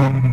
Mm-hmm.